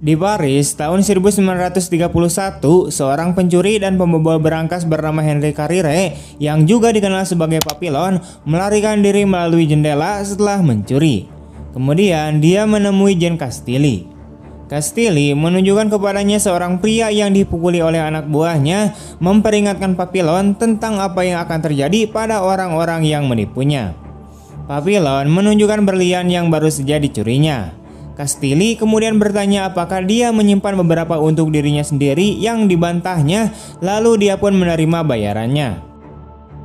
Di Paris, tahun 1931, seorang pencuri dan pembobol berangkas bernama Henry Carrere yang juga dikenal sebagai Papillon melarikan diri melalui jendela setelah mencuri. Kemudian dia menemui Jane Castilli. Castilli menunjukkan kepadanya seorang pria yang dipukuli oleh anak buahnya memperingatkan Papillon tentang apa yang akan terjadi pada orang-orang yang menipunya. Papillon menunjukkan berlian yang baru saja dicurinya. Castilli kemudian bertanya apakah dia menyimpan beberapa untuk dirinya sendiri yang dibantahnya, lalu dia pun menerima bayarannya.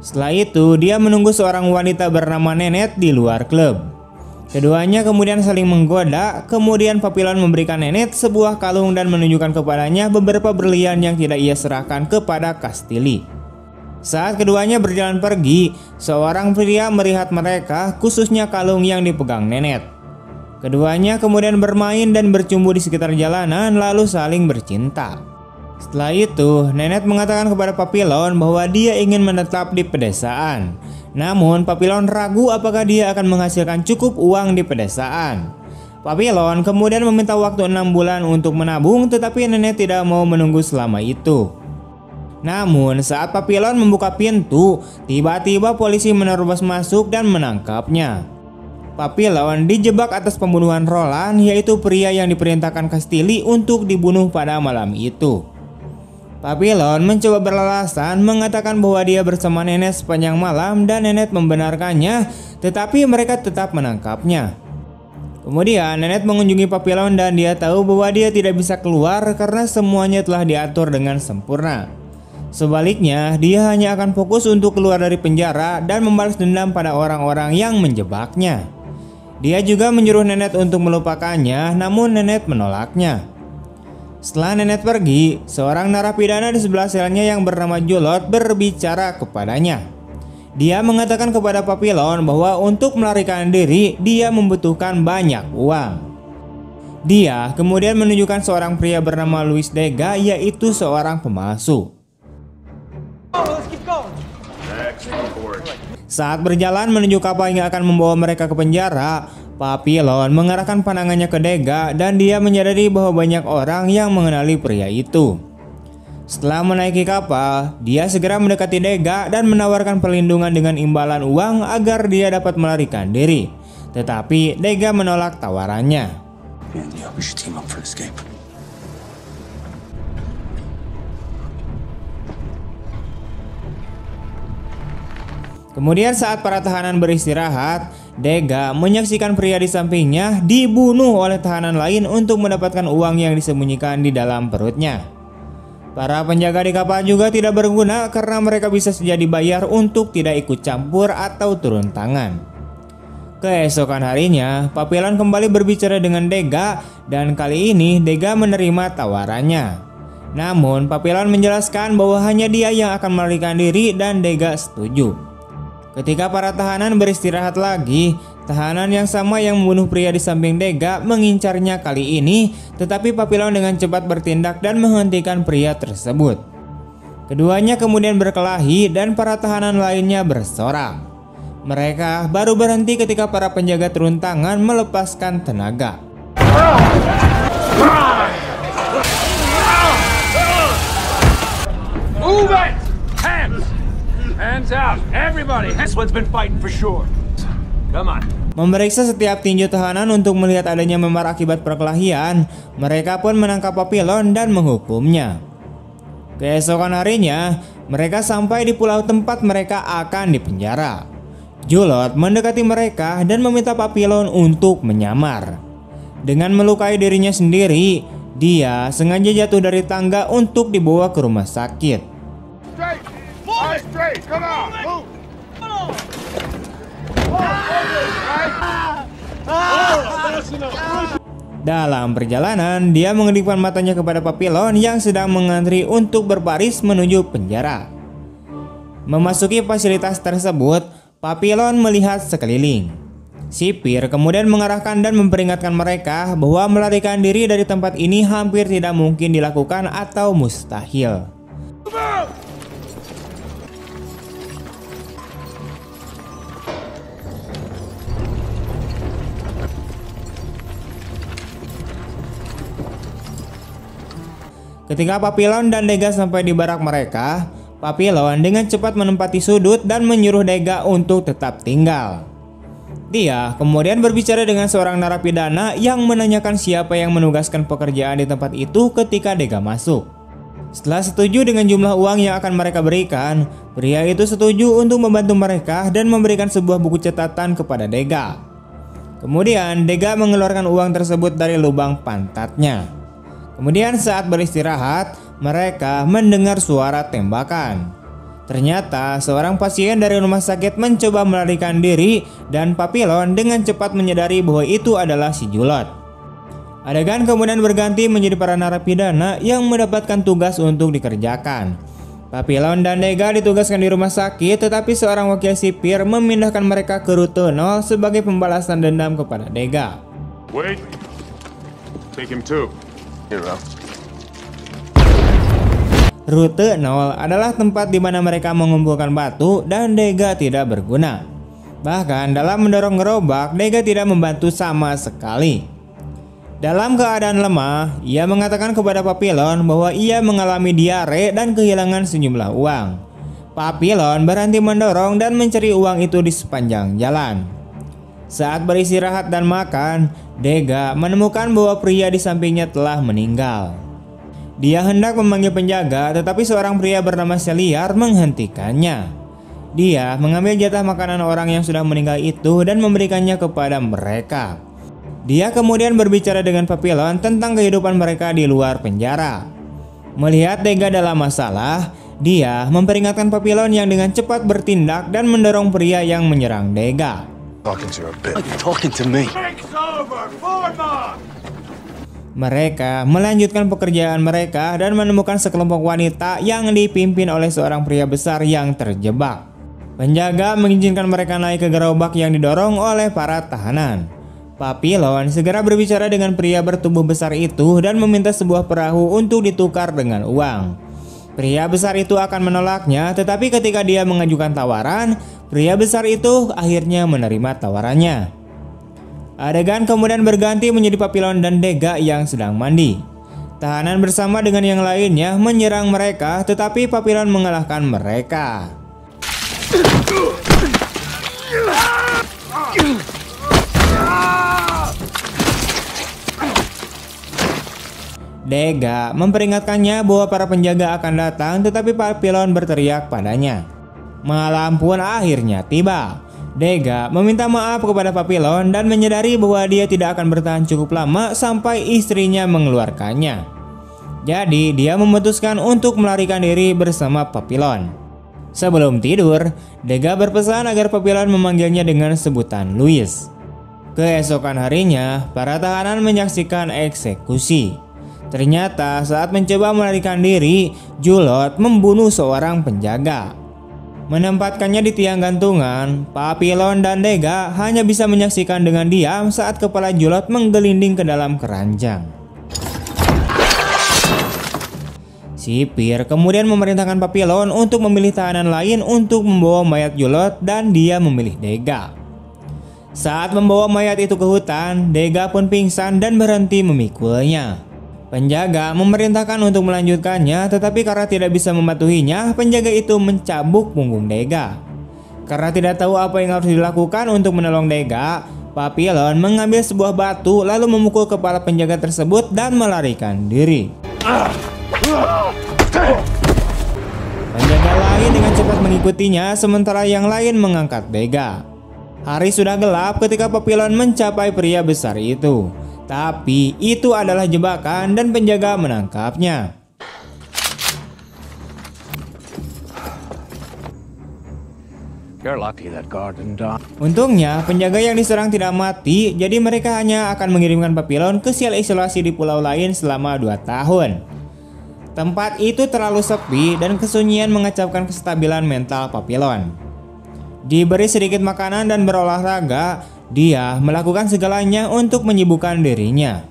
Setelah itu, dia menunggu seorang wanita bernama Nenet di luar klub. Keduanya kemudian saling menggoda, kemudian Papillon memberikan Nenet sebuah kalung dan menunjukkan kepadanya beberapa berlian yang tidak ia serahkan kepada Castilli. Saat keduanya berjalan pergi, seorang pria melihat mereka, khususnya kalung yang dipegang Nenet. Keduanya kemudian bermain dan bercumbu di sekitar jalanan lalu saling bercinta. Setelah itu, Nenet mengatakan kepada Papillon bahwa dia ingin menetap di pedesaan. Namun, Papillon ragu apakah dia akan menghasilkan cukup uang di pedesaan. Papillon kemudian meminta waktu enam bulan untuk menabung tetapi Nenet tidak mau menunggu selama itu. Namun saat Papillon membuka pintu, tiba-tiba polisi menerobos masuk dan menangkapnya. Papillon dijebak atas pembunuhan Roland yaitu pria yang diperintahkan Castilli untuk dibunuh pada malam itu. Papillon mencoba beralasan mengatakan bahwa dia bersama Nenek sepanjang malam dan Nenek membenarkannya tetapi mereka tetap menangkapnya. Kemudian Nenek mengunjungi Papillon dan dia tahu bahwa dia tidak bisa keluar karena semuanya telah diatur dengan sempurna. Sebaliknya, dia hanya akan fokus untuk keluar dari penjara dan membalas dendam pada orang-orang yang menjebaknya. Dia juga menyuruh Nenet untuk melupakannya, namun Nenet menolaknya. Setelah Nenet pergi, seorang narapidana di sebelah selnya yang bernama Julot berbicara kepadanya. Dia mengatakan kepada Papillon bahwa untuk melarikan diri, dia membutuhkan banyak uang. Dia kemudian menunjukkan seorang pria bernama Luis Dega, yaitu seorang pemalsu. Saat berjalan menuju kapal yang akan membawa mereka ke penjara, Papillon mengarahkan pandangannya ke Dega dan dia menyadari bahwa banyak orang yang mengenali pria itu. Setelah menaiki kapal, dia segera mendekati Dega dan menawarkan perlindungan dengan imbalan uang agar dia dapat melarikan diri. Tetapi Dega menolak tawarannya. Kemudian saat para tahanan beristirahat, Dega menyaksikan pria di sampingnya dibunuh oleh tahanan lain untuk mendapatkan uang yang disembunyikan di dalam perutnya. Para penjaga di kapal juga tidak berguna karena mereka bisa saja dibayar untuk tidak ikut campur atau turun tangan. Keesokan harinya, Papillon kembali berbicara dengan Dega dan kali ini Dega menerima tawarannya. Namun, Papillon menjelaskan bahwa hanya dia yang akan melarikan diri dan Dega setuju. Ketika para tahanan beristirahat lagi, tahanan yang sama yang membunuh pria di samping Dega mengincarnya kali ini, tetapi Papillon dengan cepat bertindak dan menghentikan pria tersebut. Keduanya kemudian berkelahi dan para tahanan lainnya bersorak. Mereka baru berhenti ketika para penjaga turun tangan melepaskan tenaga. Move it! Hands out, everybody. This one's been fighting for sure. Come on. Memeriksa setiap tinju tahanan untuk melihat adanya memar akibat perkelahian, mereka pun menangkap Papillon dan menghukumnya. Keesokan harinya, mereka sampai di pulau tempat mereka akan dipenjara. Julot mendekati mereka dan meminta Papillon untuk menyamar. Dengan melukai dirinya sendiri, dia sengaja jatuh dari tangga untuk dibawa ke rumah sakit. Dalam perjalanan, dia mengedipkan matanya kepada Papillon yang sedang mengantri untuk berbaris menuju penjara. Memasuki fasilitas tersebut, Papillon melihat sekeliling. Sipir kemudian mengarahkan dan memperingatkan mereka bahwa melarikan diri dari tempat ini hampir tidak mungkin dilakukan atau mustahil. Ketika Papilon dan Dega sampai di barak mereka, Papilon dengan cepat menempati sudut dan menyuruh Dega untuk tetap tinggal. Dia kemudian berbicara dengan seorang narapidana yang menanyakan siapa yang menugaskan pekerjaan di tempat itu ketika Dega masuk. Setelah setuju dengan jumlah uang yang akan mereka berikan, pria itu setuju untuk membantu mereka dan memberikan sebuah buku catatan kepada Dega. Kemudian Dega mengeluarkan uang tersebut dari lubang pantatnya. Kemudian saat beristirahat, mereka mendengar suara tembakan. Ternyata seorang pasien dari rumah sakit mencoba melarikan diri dan Papilon dengan cepat menyadari bahwa itu adalah si Julot. Adegan kemudian berganti menjadi para narapidana yang mendapatkan tugas untuk dikerjakan. Papilon dan Dega ditugaskan di rumah sakit tetapi seorang wakil sipir memindahkan mereka ke rute 0 sebagai pembalasan dendam kepada Dega. Wait. Take him too. Rute 0 adalah tempat di mana mereka mengumpulkan batu dan Dega tidak berguna. Bahkan dalam mendorong gerobak, Dega tidak membantu sama sekali. Dalam keadaan lemah, ia mengatakan kepada Papilon bahwa ia mengalami diare dan kehilangan sejumlah uang. Papilon berhenti mendorong dan mencari uang itu di sepanjang jalan. Saat beristirahat dan makan, Dega menemukan bahwa pria di sampingnya telah meninggal. Dia hendak memanggil penjaga, tetapi seorang pria bernama Seliar menghentikannya. Dia mengambil jatah makanan orang yang sudah meninggal itu dan memberikannya kepada mereka. Dia kemudian berbicara dengan Papilon tentang kehidupan mereka di luar penjara. Melihat Dega dalam masalah, dia memperingatkan Papilon yang dengan cepat bertindak dan mendorong pria yang menyerang Dega. Mereka melanjutkan pekerjaan mereka dan menemukan sekelompok wanita yang dipimpin oleh seorang pria besar yang terjebak. Penjaga mengizinkan mereka naik ke gerobak yang didorong oleh para tahanan. Papilon segera berbicara dengan pria bertubuh besar itu dan meminta sebuah perahu untuk ditukar dengan uang. Pria besar itu akan menolaknya, tetapi ketika dia mengajukan tawaran, pria besar itu akhirnya menerima tawarannya. Adegan kemudian berganti menjadi Papilon dan Dega yang sedang mandi. Tahanan bersama dengan yang lainnya menyerang mereka, tetapi Papilon mengalahkan mereka. Dega memperingatkannya bahwa para penjaga akan datang tetapi Papilon berteriak padanya. Malam pun akhirnya tiba. Dega meminta maaf kepada Papilon dan menyadari bahwa dia tidak akan bertahan cukup lama sampai istrinya mengeluarkannya. Jadi dia memutuskan untuk melarikan diri bersama Papilon. Sebelum tidur, Dega berpesan agar Papilon memanggilnya dengan sebutan Louis. Keesokan harinya, para tahanan menyaksikan eksekusi. Ternyata saat mencoba melarikan diri, Julot membunuh seorang penjaga. Menempatkannya di tiang gantungan, Papilon dan Dega hanya bisa menyaksikan dengan diam saat kepala Julot menggelinding ke dalam keranjang. Sipir kemudian memerintahkan Papilon untuk memilih tahanan lain untuk membawa mayat Julot dan dia memilih Dega. Saat membawa mayat itu ke hutan, Dega pun pingsan dan berhenti memikulnya. Penjaga memerintahkan untuk melanjutkannya, tetapi karena tidak bisa mematuhinya, penjaga itu mencabuk punggung Dega. Karena tidak tahu apa yang harus dilakukan untuk menolong Dega, Papilon mengambil sebuah batu lalu memukul kepala penjaga tersebut dan melarikan diri. Penjaga lain dengan cepat mengikutinya, sementara yang lain mengangkat Dega. Hari sudah gelap ketika Papilon mencapai pria besar itu. Tapi itu adalah jebakan dan penjaga menangkapnya. Untungnya, penjaga yang diserang tidak mati, jadi mereka hanya akan mengirimkan Papilon ke sel isolasi di pulau lain selama 2 tahun. Tempat itu terlalu sepi dan kesunyian mengacaukan kestabilan mental Papilon. Diberi sedikit makanan dan berolahraga, dia melakukan segalanya untuk menyibukkan dirinya.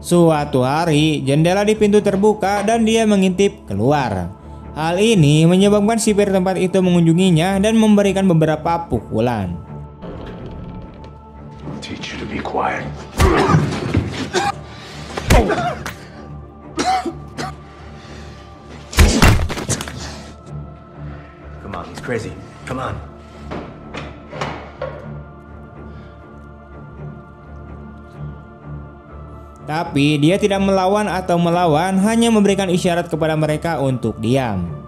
Suatu hari, jendela di pintu terbuka dan dia mengintip keluar. Hal ini menyebabkan sipir tempat itu mengunjunginya dan memberikan beberapa pukulan. Come on, he's crazy. Come on. Tapi dia tidak melawan atau melawan, hanya memberikan isyarat kepada mereka untuk diam.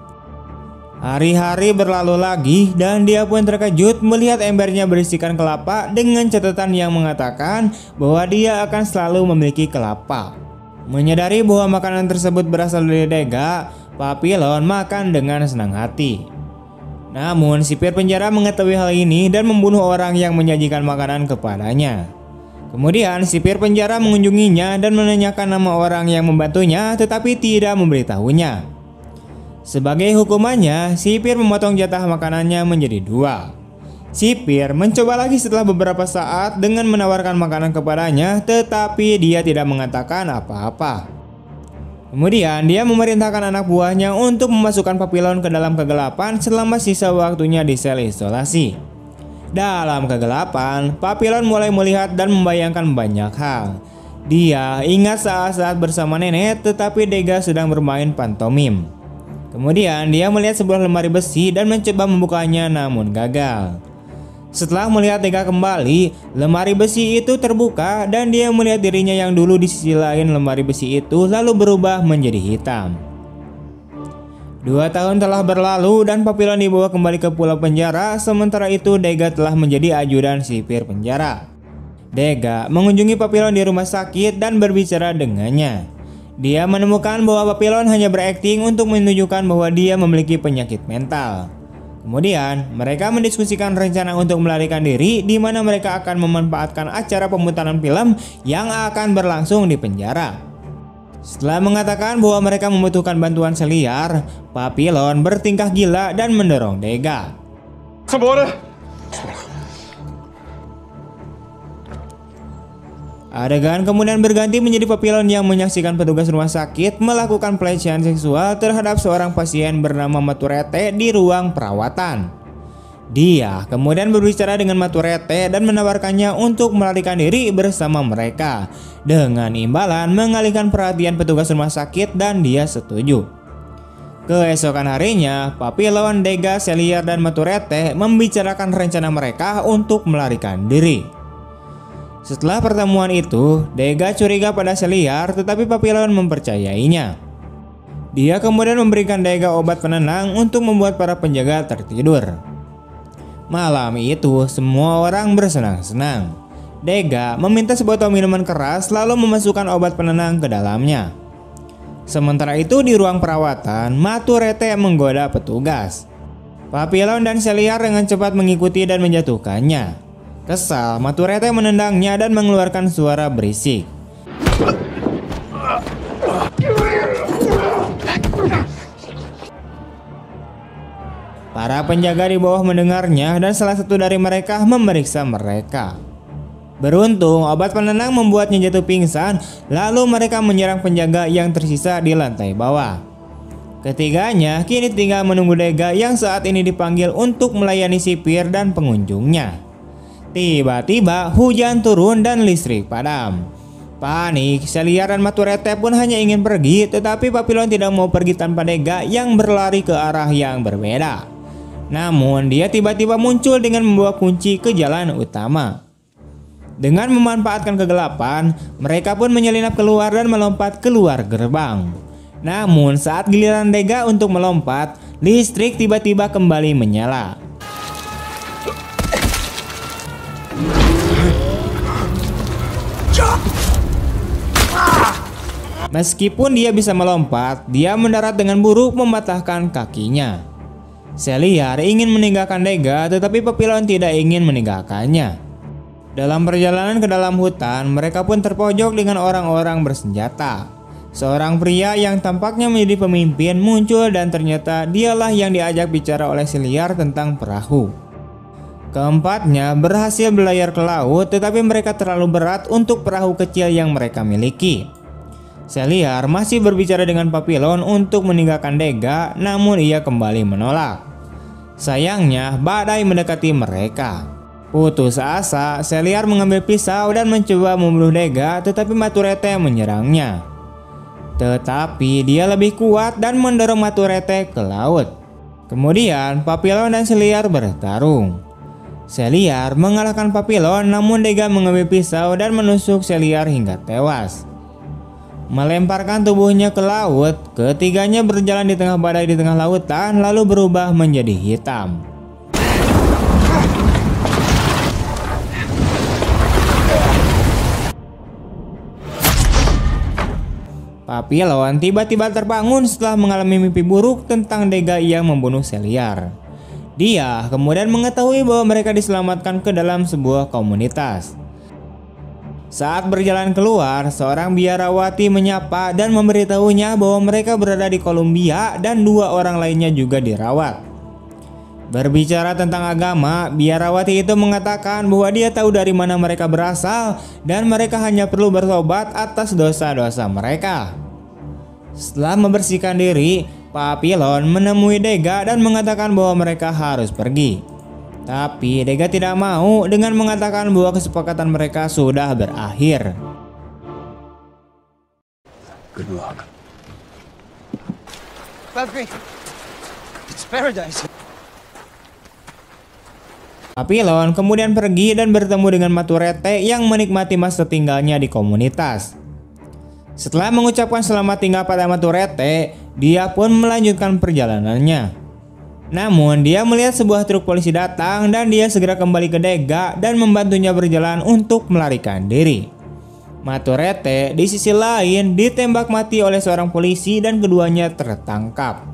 Hari-hari berlalu lagi dan dia pun terkejut melihat embernya berisikan kelapa dengan catatan yang mengatakan bahwa dia akan selalu memiliki kelapa. Menyadari bahwa makanan tersebut berasal dari Dega, Papillon makan dengan senang hati. Namun sipir penjara mengetahui hal ini dan membunuh orang yang menyajikan makanan kepadanya. Kemudian sipir penjara mengunjunginya dan menanyakan nama orang yang membantunya tetapi tidak memberitahunya. Sebagai hukumannya, sipir memotong jatah makanannya menjadi dua. Sipir mencoba lagi setelah beberapa saat dengan menawarkan makanan kepadanya tetapi dia tidak mengatakan apa-apa. Kemudian dia memerintahkan anak buahnya untuk memasukkan papilon ke dalam kegelapan selama sisa waktunya di sel isolasi. Dalam kegelapan, Papillon mulai melihat dan membayangkan banyak hal. Dia ingat saat-saat bersama nenek tetapi Dega sedang bermain pantomim. Kemudian dia melihat sebuah lemari besi dan mencoba membukanya namun gagal. Setelah melihat Dega kembali, lemari besi itu terbuka dan dia melihat dirinya yang dulu di sisi lain lemari besi itu lalu berubah menjadi hitam. Dua tahun telah berlalu dan Papillon dibawa kembali ke pulau penjara Sementara itu Dega telah menjadi ajudan sipir penjara. Dega mengunjungi Papillon di rumah sakit dan berbicara dengannya. Dia menemukan bahwa Papillon hanya berakting untuk menunjukkan bahwa dia memiliki penyakit mental. Kemudian mereka mendiskusikan rencana untuk melarikan diri di mana mereka akan memanfaatkan acara pemutaran film yang akan berlangsung di penjara setelah mengatakan bahwa mereka membutuhkan bantuan seliar, Papillon bertingkah gila dan mendorong Dega. Adegan kemudian berganti menjadi Papillon yang menyaksikan petugas rumah sakit melakukan pelecehan seksual terhadap seorang pasien bernama Maturete di ruang perawatan. Dia kemudian berbicara dengan Maturete dan menawarkannya untuk melarikan diri bersama mereka dengan imbalan mengalihkan perhatian petugas rumah sakit dan dia setuju. Keesokan harinya, Papillon, Dega, Celier, dan Maturete membicarakan rencana mereka untuk melarikan diri. Setelah pertemuan itu, Dega curiga pada Celiar tetapi Papillon mempercayainya. Dia kemudian memberikan Dega obat penenang untuk membuat para penjaga tertidur. Malam itu, semua orang bersenang-senang. Dega meminta sebotol minuman keras lalu memasukkan obat penenang ke dalamnya. Sementara itu di ruang perawatan, Maturete menggoda petugas. Papillon dan Celiar dengan cepat mengikuti dan menjatuhkannya. Kesal, Maturete menendangnya dan mengeluarkan suara berisik. Para penjaga di bawah mendengarnya dan salah satu dari mereka memeriksa mereka. Beruntung obat penenang membuatnya jatuh pingsan lalu mereka menyerang penjaga yang tersisa di lantai bawah. Ketiganya kini tinggal menunggu Dega yang saat ini dipanggil untuk melayani sipir dan pengunjungnya. Tiba-tiba hujan turun dan listrik padam. Panik, Seliar dan Maturete pun hanya ingin pergi tetapi Papillon tidak mau pergi tanpa Dega yang berlari ke arah yang berbeda. Namun dia tiba-tiba muncul dengan membawa kunci ke jalan utama. Dengan memanfaatkan kegelapan, mereka pun menyelinap keluar dan melompat keluar gerbang. Namun saat giliran Dega untuk melompat, listrik tiba-tiba kembali menyala. Meskipun dia bisa melompat, dia mendarat dengan buruk mematahkan kakinya. Seliar ingin meninggalkan Dega tetapi Papillon tidak ingin meninggalkannya. Dalam perjalanan ke dalam hutan, mereka pun terpojok dengan orang-orang bersenjata. Seorang pria yang tampaknya menjadi pemimpin muncul dan ternyata dialah yang diajak bicara oleh Seliar tentang perahu. Keempatnya berhasil berlayar ke laut tetapi mereka terlalu berat untuk perahu kecil yang mereka miliki. Seliar masih berbicara dengan Papillon untuk meninggalkan Dega, namun ia kembali menolak. Sayangnya, badai mendekati mereka. Putus asa, Seliar mengambil pisau dan mencoba membunuh Dega, tetapi Maturete menyerangnya. Tetapi dia lebih kuat dan mendorong Maturete ke laut. Kemudian Papillon dan Seliar bertarung. Seliar mengalahkan Papillon namun Dega mengambil pisau dan menusuk Seliar hingga tewas. Melemparkan tubuhnya ke laut, ketiganya berjalan di tengah badai di tengah lautan lalu berubah menjadi hitam. Papillon tiba-tiba terbangun setelah mengalami mimpi buruk tentang Dega yang membunuh Seliar. Dia kemudian mengetahui bahwa mereka diselamatkan ke dalam sebuah komunitas. Saat berjalan keluar, seorang biarawati menyapa dan memberitahunya bahwa mereka berada di Kolombia dan dua orang lainnya juga dirawat. Berbicara tentang agama, biarawati itu mengatakan bahwa dia tahu dari mana mereka berasal dan mereka hanya perlu bertobat atas dosa-dosa mereka. Setelah membersihkan diri, Papillon menemui Dega dan mengatakan bahwa mereka harus pergi. Tapi Dega tidak mau dengan mengatakan bahwa kesepakatan mereka sudah berakhir. Good luck. It's paradise. Papillon kemudian pergi dan bertemu dengan Maturete yang menikmati masa tinggalnya di komunitas. Setelah mengucapkan selamat tinggal pada Maturete, dia pun melanjutkan perjalanannya. Namun dia melihat sebuah truk polisi datang dan dia segera kembali ke Dega dan membantunya berjalan untuk melarikan diri. Maturete di sisi lain ditembak mati oleh seorang polisi dan keduanya tertangkap.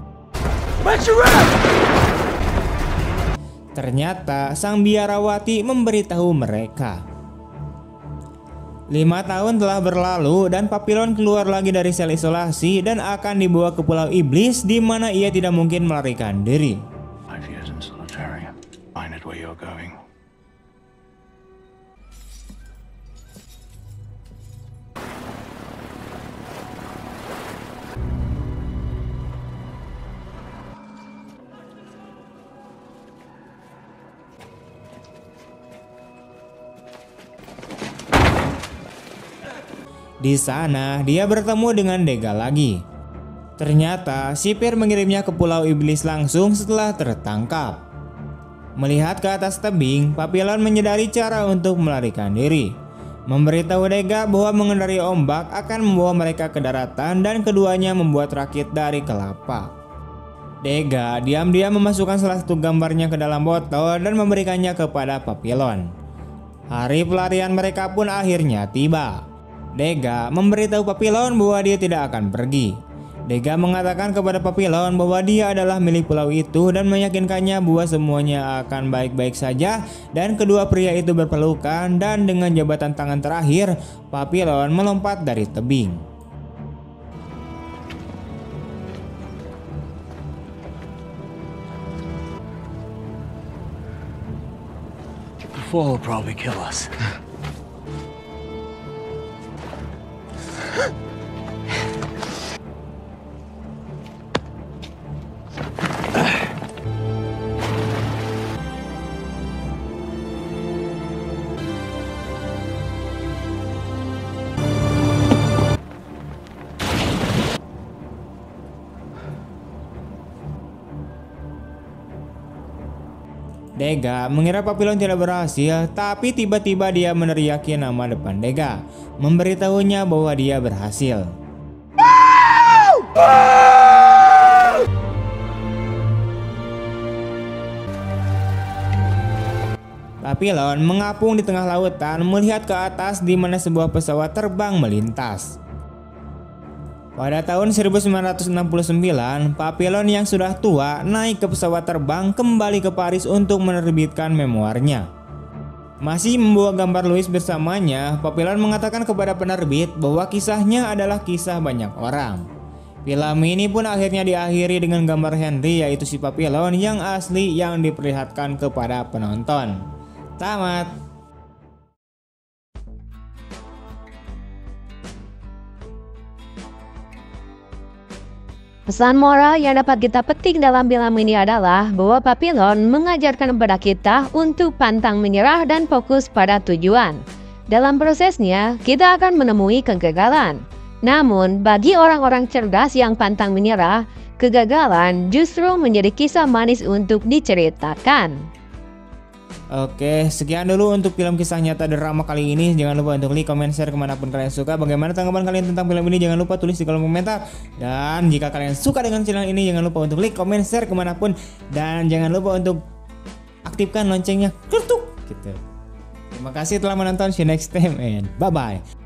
Ternyata sang biarawati memberitahu mereka Lima tahun telah berlalu dan Papillon keluar lagi dari sel isolasi dan akan dibawa ke Pulau Iblis di mana ia tidak mungkin melarikan diri. Going. Di sana, dia bertemu dengan Dega lagi. Ternyata, sipir mengirimnya ke Pulau Iblis langsung setelah tertangkap. Melihat ke atas tebing, Papillon menyadari cara untuk melarikan diri. Memberitahu Dega bahwa mengendari ombak akan membawa mereka ke daratan dan keduanya membuat rakit dari kelapa. Dega diam-diam memasukkan salah satu gambarnya ke dalam botol dan memberikannya kepada Papillon. Hari pelarian mereka pun akhirnya tiba. Dega memberitahu Papillon bahwa dia tidak akan pergi. Dega mengatakan kepada Papillon bahwa dia adalah milik pulau itu dan meyakinkannya bahwa semuanya akan baik-baik saja dan kedua pria itu berpelukan dan dengan jabatan tangan terakhir Papillon melompat dari tebing. The fall will probably kill us. Dega mengira Papillon tidak berhasil, tapi tiba-tiba dia meneriaki nama depan Dega, memberitahunya bahwa dia berhasil. Papillon mengapung di tengah lautan melihat ke atas di mana sebuah pesawat terbang melintas. Pada tahun 1969, Papillon yang sudah tua naik ke pesawat terbang kembali ke Paris untuk menerbitkan memoarnya. Masih membawa gambar Louis bersamanya, Papillon mengatakan kepada penerbit bahwa kisahnya adalah kisah banyak orang. Film ini pun akhirnya diakhiri dengan gambar Henry yaitu si Papillon yang asli yang diperlihatkan kepada penonton. Tamat. Pesan moral yang dapat kita petik dalam film ini adalah bahwa Papillon mengajarkan kepada kita untuk pantang menyerah dan fokus pada tujuan. Dalam prosesnya, kita akan menemui kegagalan. Namun, bagi orang-orang cerdas yang pantang menyerah, kegagalan justru menjadi kisah manis untuk diceritakan. Oke, sekian dulu untuk film kisah nyata drama kali ini. Jangan lupa untuk like, comment, share ke mana pun kalian suka. Bagaimana tanggapan kalian tentang film ini? Jangan lupa tulis di kolom komentar. Dan jika kalian suka dengan channel ini, jangan lupa untuk like, comment, share ke mana pun. Dan jangan lupa untuk aktifkan loncengnya. Kertuk gitu. Terima kasih telah menonton. See you next time and bye-bye.